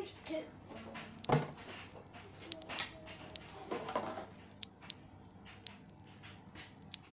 そして